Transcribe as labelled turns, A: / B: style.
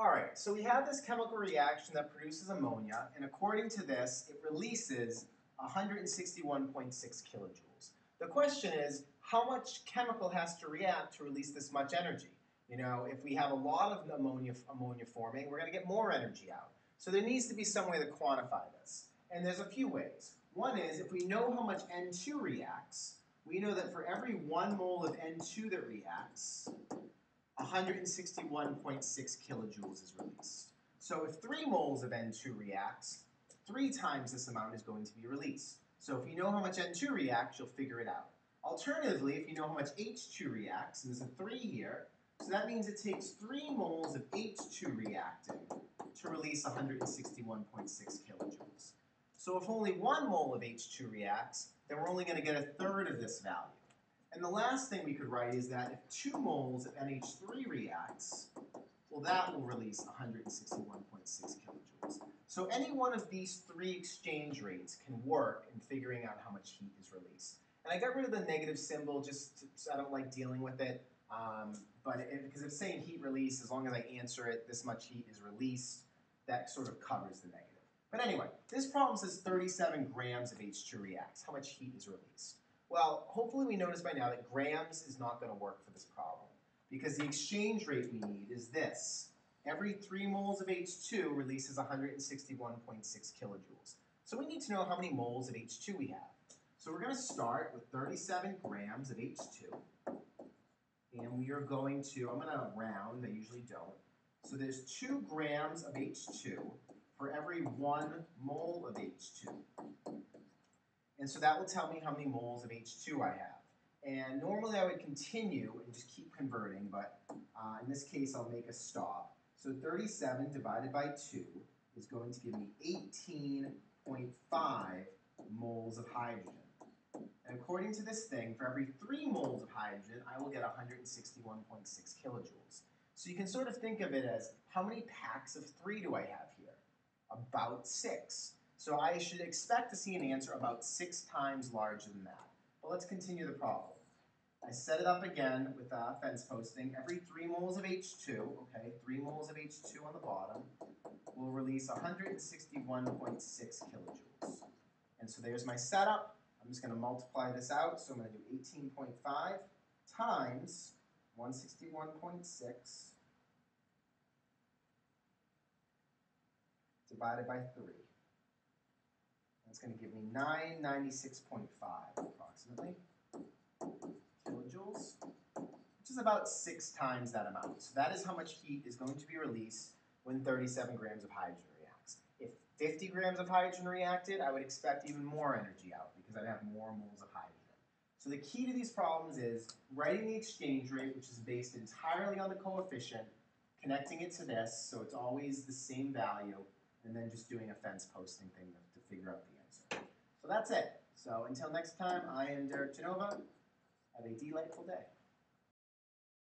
A: All right, so we have this chemical reaction that produces ammonia, and according to this, it releases 161.6 kilojoules. The question is, how much chemical has to react to release this much energy? You know, if we have a lot of ammonia, ammonia forming, we're going to get more energy out. So there needs to be some way to quantify this. And there's a few ways. One is, if we know how much N2 reacts, we know that for every one mole of N2 that reacts, 161.6 kilojoules is released. So if three moles of N2 reacts, three times this amount is going to be released. So if you know how much N2 reacts, you'll figure it out. Alternatively, if you know how much H2 reacts, and there's a 3 here, so that means it takes 3 moles of H2 reacting to release 161.6 kilojoules. So if only 1 mole of H2 reacts, then we're only going to get a third of this value. And the last thing we could write is that if 2 moles of NH3 reacts, well, that will release 161.6 kilojoules. So any one of these three exchange rates can work in figuring out how much heat is released. And I got rid of the negative symbol just so I don't like dealing with it. Um, but it, because it's saying heat release, as long as I answer it, this much heat is released, that sort of covers the negative. But anyway, this problem says 37 grams of H2 reacts. How much heat is released? Well, hopefully we notice by now that grams is not going to work for this problem because the exchange rate we need is this. Every 3 moles of H2 releases 161.6 kilojoules. So we need to know how many moles of H2 we have. So we're going to start with 37 grams of H2. And we are going to, I'm going to round, I usually don't. So there's 2 grams of H2 for every 1 mole of H2. And so that will tell me how many moles of H2 I have. And normally I would continue and just keep converting, but uh, in this case I'll make a stop. So 37 divided by 2 is going to give me 18.5 moles of hydrogen. And according to this thing, for every 3 moles of hydrogen, I will get 161.6 kilojoules. So you can sort of think of it as, how many packs of 3 do I have here? About 6. So I should expect to see an answer about 6 times larger than that. But let's continue the problem. I set it up again with uh, fence posting. Every 3 moles of H2, okay, 3 moles of H2 on the bottom, will release 161.6 kilojoules. And so there's my setup. I'm just going to multiply this out. So I'm going to do 18.5 times 161.6 divided by 3. That's going to give me 996.5 approximately kilojoules, which is about six times that amount. So that is how much heat is going to be released when 37 grams of hydrogen reacts. If 50 grams of hydrogen reacted, I would expect even more energy out because I'd have more moles of hydrogen. So the key to these problems is writing the exchange rate, which is based entirely on the coefficient, connecting it to this, so it's always the same value, and then just doing a fence posting thing to, to figure out the answer. So that's it. So until next time, I am Derek Genova. Have a delightful day.